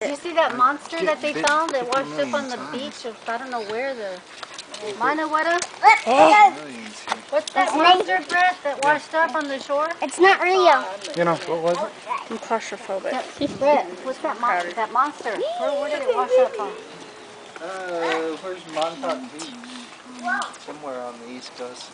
Did you see that monster that they found that washed up on the times. beach of I don't know where the Manawata? Oh. What's that monster, Brett that washed up on the shore? It's not real. You know, what was it? I'm claustrophobic. Brett, what's that monster? That monster? Where, where did it wash up on? Uh, where's Montauk Beach? Somewhere on the east coast.